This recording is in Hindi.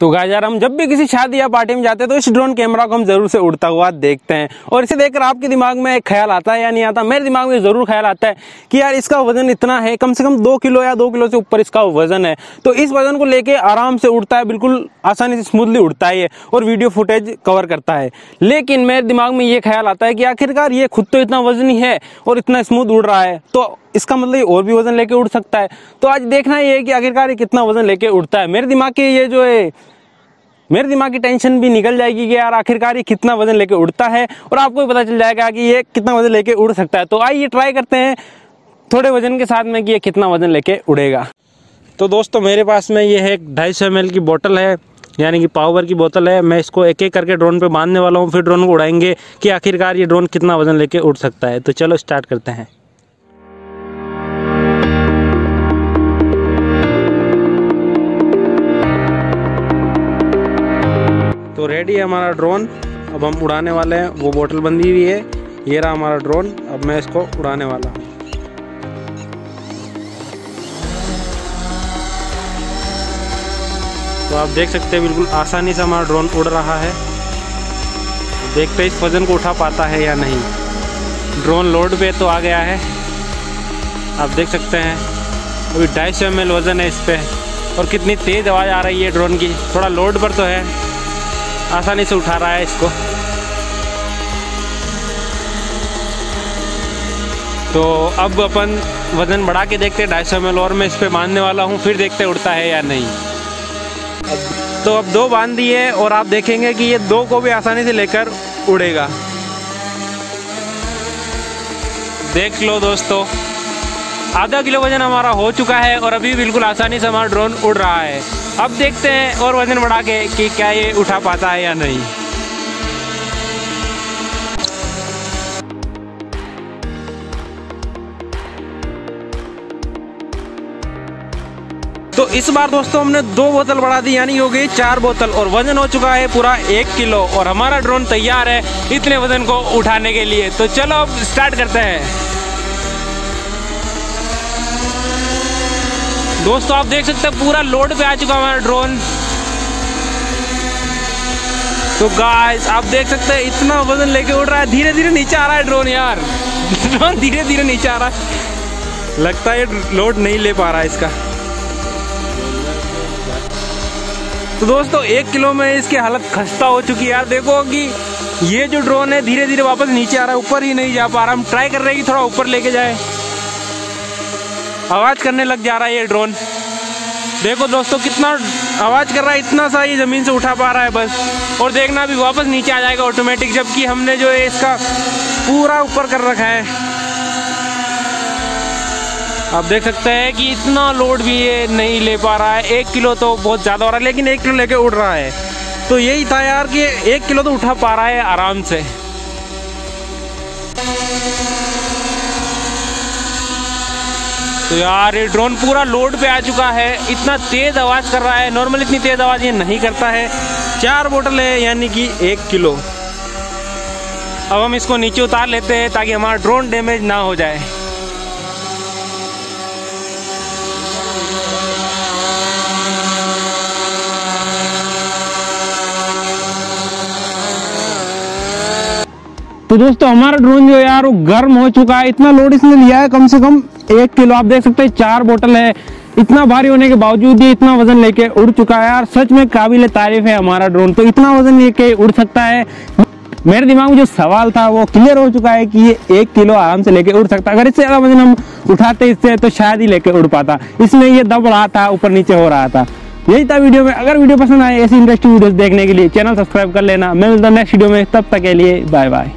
तो गाय यार, हम जब भी किसी शादी या पार्टी में जाते हैं तो इस ड्रोन कैमरा को हम ज़रूर से उड़ता हुआ देखते हैं। और इसे देखकर आपके दिमाग में एक ख्याल आता है या नहीं आता? मेरे दिमाग में ज़रूर ख्याल आता है कि यार, इसका वज़न इतना है, कम से कम दो किलो या दो किलो से ऊपर इसका वज़न है। तो इस वज़न को लेके आराम से उड़ता है, बिल्कुल आसानी से स्मूथली उड़ता है और वीडियो फुटेज कवर करता है। लेकिन मेरे दिमाग में ये ख्याल आता है कि आखिरकार ये खुद तो इतना वजनी है और इतना स्मूथ उड़ रहा है। तो इसका मतलब ये और भी वज़न लेके उड़ सकता है। तो आज देखना ये है कि आखिरकार ये कितना वज़न लेके उड़ता है। मेरे दिमाग के ये जो है, मेरे दिमाग की टेंशन भी निकल जाएगी कि यार आखिरकार ये कितना वज़न लेके उड़ता है और आपको भी पता चल जाएगा कि ये कितना वज़न लेके उड़ सकता है। तो आइए ट्राई करते हैं थोड़े वज़न के साथ में कि ये कितना वज़न लेके उड़ेगा। तो दोस्तों, मेरे पास में ये है ढाई सौ की बोतल है, यानी कि पावर की बोतल है। मैं इसको एक एक करके ड्रोन पे बांधने वाला हूँ, फिर ड्रोन को उड़ाएँगे कि आखिरकार ये ड्रोन कितना वज़न लेके उड़ सकता है। तो चलो स्टार्ट करते हैं। रेडी है हमारा ड्रोन अब हम उड़ाने वाले हैं. वो बोतल बंदी हुई है. ये रहा हमारा ड्रोन अब मैं इसको उड़ाने वाला हूँ. तो आप देख सकते हैं बिल्कुल आसानी से हमारा ड्रोन उड़ रहा है. देखते इस वज़न को उठा पाता है या नहीं. ड्रोन लोड पे तो आ गया है. आप देख सकते हैं. अभी ढाई सौ एम वज़न है इस पर और कितनी तेज़ आवाज़ आ रही है ड्रोन की. थोड़ा लोड पर तो है. आसानी से उठा रहा है इसको। तो अब अपन वज़न बढ़ा के देखते हैं ढाई सौ एम और मैं इस पर बांधने वाला हूँ, फिर देखते उड़ता है या नहीं। तो अब दो बाँध दिए और आप देखेंगे कि ये दो को भी आसानी से लेकर उड़ेगा। देख लो दोस्तों, आधा किलो वज़न हमारा हो चुका है और अभी बिल्कुल आसानी से हमारा ड्रोन उड़ रहा है। अब देखते हैं और वज़न बढ़ा के कि क्या ये उठा पाता है या नहीं। तो इस बार दोस्तों हमने दो बोतल बढ़ा दी, यानी हो गई चार बोतल, और वज़न हो चुका है पूरा एक किलो, और हमारा ड्रोन तैयार है इतने वज़न को उठाने के लिए। तो चलो अब स्टार्ट करते हैं। दोस्तों, आप देख सकते हैं पूरा लोड पे आ चुका हमारा ड्रोन तो गाइस आप देख सकते हैं, इतना वज़न लेके उड़ रहा है। धीरे धीरे नीचे आ रहा है ड्रोन यार। ड्रोन धीरे धीरे नीचे आ रहा है। लगता है लोड नहीं ले पा रहा है इसका। तो दोस्तों, एक किलो में इसकी हालत खस्ता हो चुकी है यार। देखो कि ये जो ड्रोन है धीरे धीरे वापस नीचे आ रहा है। ऊपर ही नहीं जा पा रहा। हम ट्राई कर रहे हैं कि थोड़ा ऊपर लेके जाए। आवाज़ करने लग जा रहा है ये ड्रोन। देखो दोस्तों, कितना आवाज़ कर रहा है, इतना सा ये ज़मीन से उठा पा रहा है बस। और देखना भी, वापस नीचे आ जाएगा ऑटोमेटिक जबकि हमने जो है इसका पूरा ऊपर कर रखा है। आप देख सकते हैं कि इतना लोड भी ये नहीं ले पा रहा है। एक किलो तो बहुत ज़्यादा हो रहा है, लेकिन एक किलो लेके उड़ रहा है। तो यही था यार कि एक किलो तो उठा पा रहा है आराम से। तो यार, ये ड्रोन पूरा लोड पे आ चुका है। इतना तेज आवाज़ कर रहा है। नॉर्मल इतनी तेज आवाज़ ये नहीं करता है। चार बोतल है, यानी कि एक किलो। अब हम इसको नीचे उतार लेते हैं ताकि हमारा ड्रोन डैमेज ना हो जाए। तो दोस्तों, हमारा ड्रोन जो यार, वो गर्म हो चुका है। इतना लोड इसने लिया है कम से कम। एक किलो आप देख सकते हैं, चार बोतल है। इतना भारी होने के बावजूद ये इतना वज़न लेके उड़ चुका है यार। सच में काबिल तारीफ़ है हमारा ड्रोन। तो इतना वज़न लेके उड़ सकता है। मेरे दिमाग में जो सवाल था, वो क्लियर हो चुका है कि ये एक किलो आराम से लेके उड़ सकता है। अगर इससे ज़्यादा वज़न हम उठाते इससे तो शायद ही लेके उड़ पाता। इसमें ये दब रहा था, ऊपर नीचे हो रहा था। यही था वीडियो में। अगर वीडियो पसंद आए, ऐसी इंटरेस्टिंग वीडियोस देखने के लिए चैनल सब्सक्राइब कर लेना। मैं मिलता नेक्स्ट वीडियो में। तब तक के लिए बाय बाय